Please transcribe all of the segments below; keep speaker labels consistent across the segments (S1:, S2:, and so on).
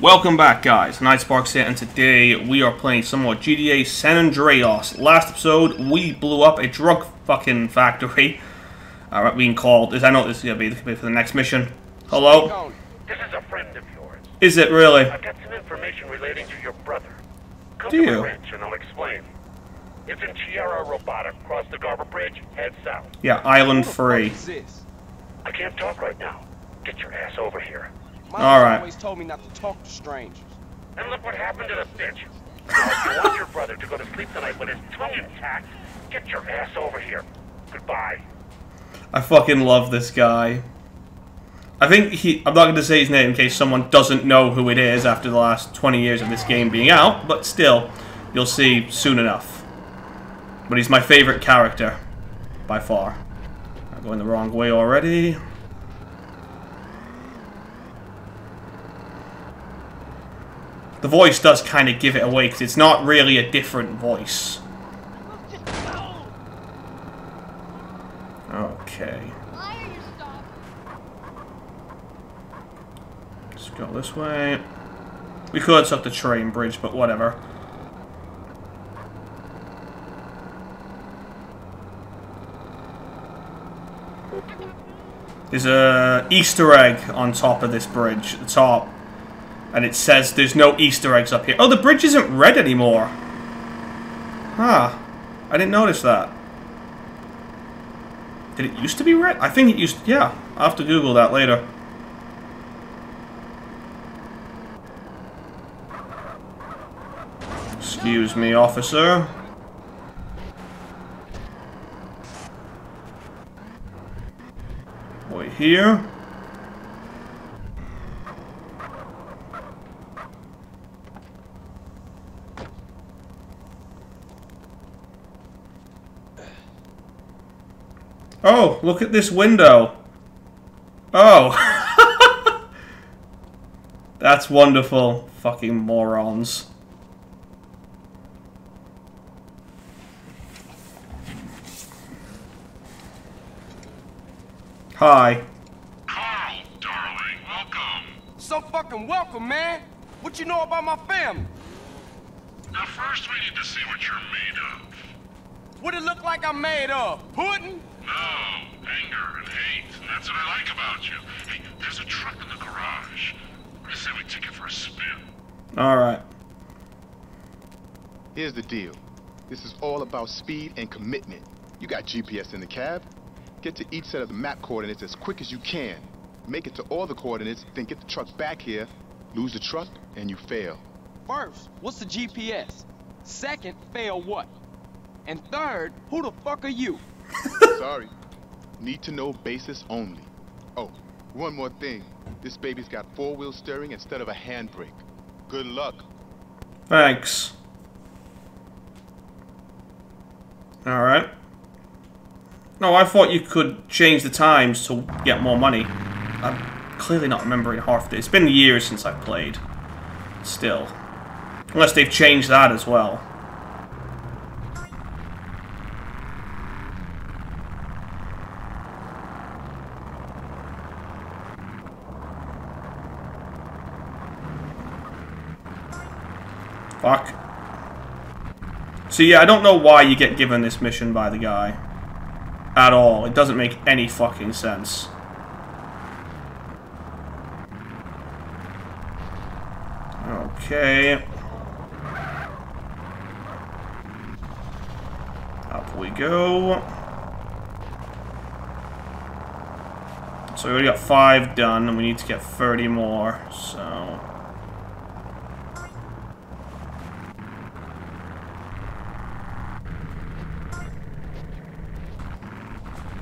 S1: Welcome back, guys. Nightsparks here, and today we are playing some more GTA San Andreas. Last episode, we blew up a drug fucking factory. Uh, being called. Is I know this is gonna be, for the next mission. Hello.
S2: This is a friend of yours.
S1: Is it really?
S2: I've got some information relating to your brother. Come
S1: Do
S2: to
S1: you?
S2: the ranch and I'll explain. It's in Tierra Robada. Cross the Garver Bridge, head south.
S1: Yeah, Island Free.
S3: What is this?
S2: I can't talk right now. Get your ass over here.
S3: Mom
S1: All right.
S3: always told me not to talk to strangers.
S2: And look what happened to the bitch. Now, if you want your brother to go to sleep tonight with his tongue intact, get your ass over here. Goodbye.
S1: I fucking love this guy. I think he. I'm not going to say his name in case someone doesn't know who it is after the last 20 years of this game being out, but still, you'll see soon enough. But he's my favorite character, by far. I'm going the wrong way already. The voice does kind of give it away because it's not really a different voice. Okay. Let's go this way. We could took the train bridge, but whatever. There's a Easter egg on top of this bridge, the top. And it says there's no Easter eggs up here. Oh, the bridge isn't red anymore. Huh. I didn't notice that. Did it used to be red? I think it used yeah. I'll have to Google that later. Excuse me, officer. Wait here. Oh, look at this window. Oh. That's wonderful. Fucking morons. Hi.
S2: Carl, darling, welcome.
S3: So fucking welcome, man. What you know about my family?
S2: Now, first we need to see what you're made of.
S3: What it look like I'm made of? Pudding?
S2: No, anger and hate. That's what I like about you. Hey, there's a truck in the garage. I say we take it for a spin.
S1: Alright.
S4: Here's the deal. This is all about speed and commitment. You got GPS in the cab. Get to each set of the map coordinates as quick as you can. Make it to all the coordinates, then get the truck back here, lose the truck, and you fail.
S3: First, what's the GPS? Second, fail what? And third, who the fuck are you?
S4: Sorry. Need to know basis only. Oh, one more thing. This baby's got four-wheel steering instead of a handbrake. Good luck.
S1: Thanks. Alright. No, I thought you could change the times to get more money. I'm clearly not remembering half of it. It's been years since I played. Still. Unless they've changed that as well. Fuck. So yeah, I don't know why you get given this mission by the guy. At all. It doesn't make any fucking sense. Okay. Up we go. So we already got five done, and we need to get 30 more, so...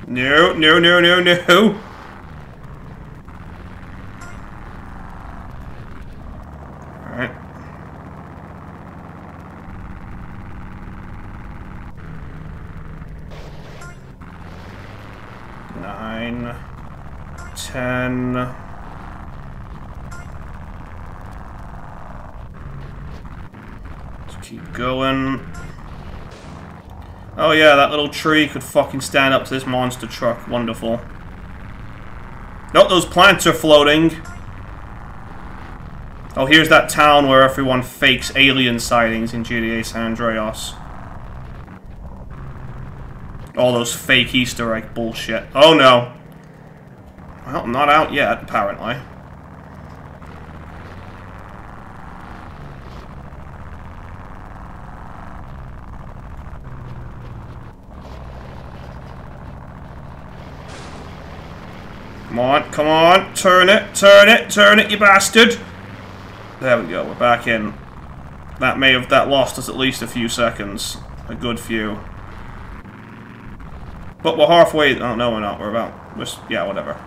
S1: No, no, no, no, no. Alright. Nine. Ten. Let's keep going. Oh yeah, that little tree could fucking stand up to this monster truck. Wonderful. Nope, those plants are floating. Oh, here's that town where everyone fakes alien sightings in GTA San Andreas. All those fake Easter egg bullshit. Oh no. Well, not out yet, apparently. Come on, come on, turn it, turn it, turn it, you bastard! There we go, we're back in. That may have, that lost us at least a few seconds. A good few. But we're halfway, oh no we're not, we're about, we're, yeah, whatever.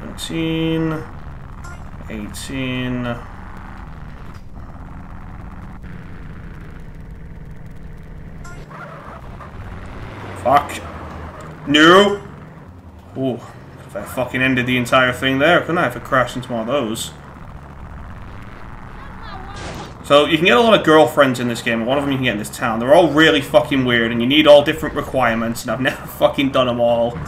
S1: Seventeen, eighteen. Fuck. No. Ooh. If I fucking ended the entire thing there, couldn't I? If I crashed into one of those. So you can get a lot of girlfriends in this game, one of them you can get in this town. They're all really fucking weird, and you need all different requirements, and I've never fucking done them all.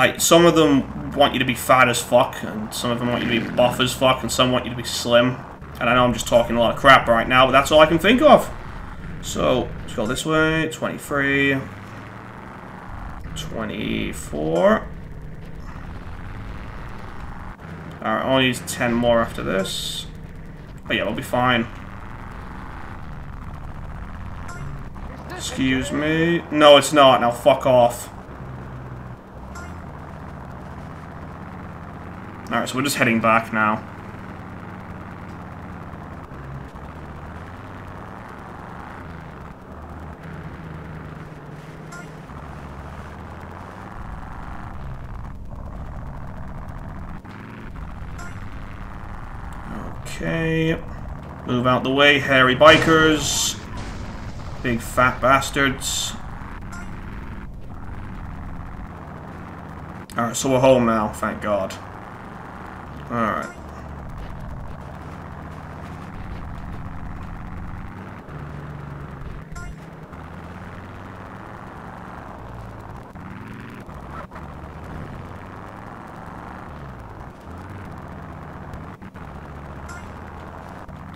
S1: Like, some of them want you to be fat as fuck, and some of them want you to be buff as fuck, and some want you to be slim. And I know I'm just talking a lot of crap right now, but that's all I can think of. So, let's go this way. 23. 24. Alright, I'll use 10 more after this. Oh yeah, we'll be fine. Excuse me. No, it's not. Now fuck off. Alright, so we're just heading back now. Okay. Move out the way, hairy bikers. Big fat bastards. Alright, so we're home now, thank God. Alright.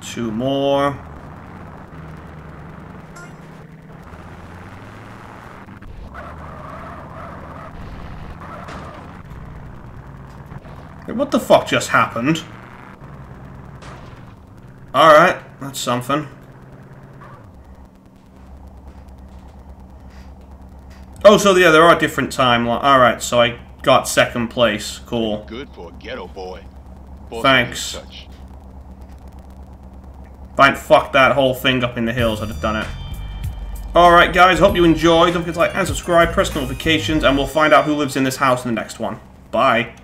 S1: Two more. Hey, What the fuck just happened? Alright, that's something. Oh, so yeah, there are different timelines. Alright, so I got second place. Cool.
S4: Good for a ghetto boy. Boss
S1: Thanks. If I hadn't fucked that whole thing up in the hills, I'd have done it. Alright guys, hope you enjoyed. Don't forget to like and subscribe, press notifications, and we'll find out who lives in this house in the next one. Bye.